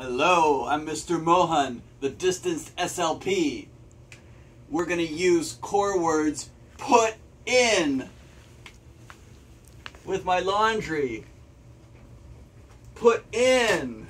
Hello, I'm Mr. Mohan, the distanced SLP. We're going to use core words put in with my laundry. Put in,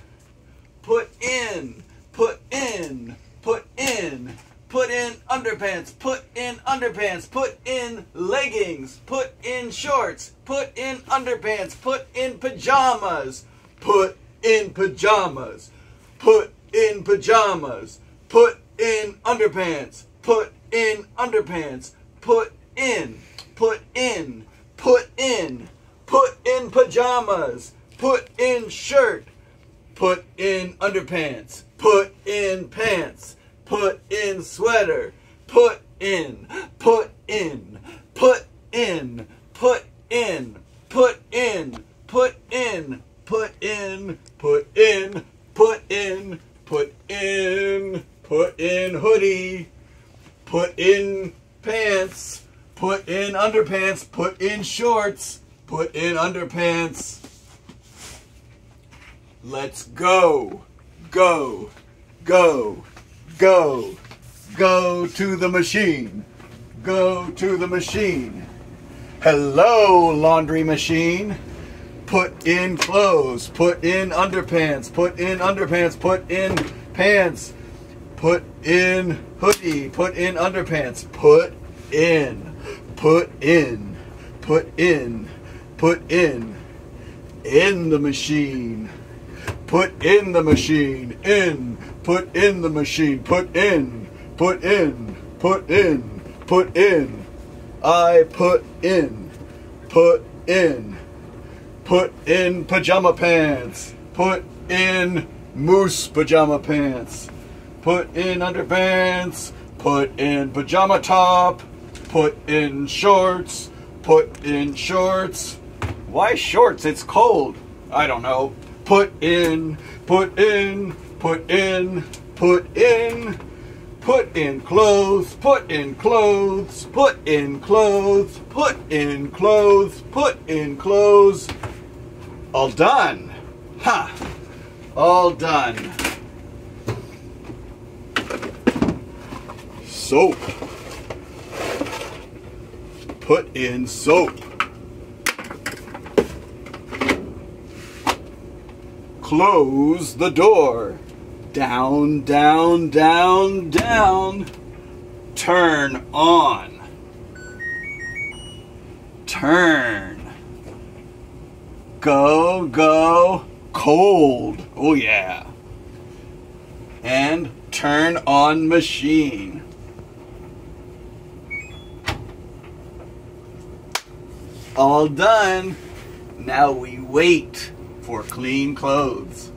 put in, put in, put in, put in underpants, put in underpants, put in leggings, put in shorts, put in underpants, put in pajamas, put in pajamas, put in pajamas, put in underpants, put in underpants, put in, put in, put in, put in pajamas, put in shirt, put in underpants, put in pants, put in sweater, put in, put in, put in, put in, put in, put in, put in, put in, put in, put in, put in hoodie, put in pants, put in underpants, put in shorts, put in underpants. Let's go, go, go, go, go to the machine, go to the machine. Hello, laundry machine. Put in clothes, put in underpants, put in underpants, put in pants, put in hoodie, put in underpants, put in, put in, put in, put in, in the machine. Put in the machine, in, put in the machine, put in, put in, put in, put in. I put in, put in, put in pajama pants, put in moose pajama pants, put in underpants, put in pajama top, put in shorts, put in shorts. Why shorts? It's cold. I don't know. Put in, put in, put in, put in, put in clothes, put in clothes, put in clothes, put in clothes, put in clothes. All done. Ha! All done. Soap. Put in soap. Close the door. Down, down, down, down. Turn on. Turn. Go, go, cold. Oh, yeah. And turn on machine. All done. Now we wait for clean clothes.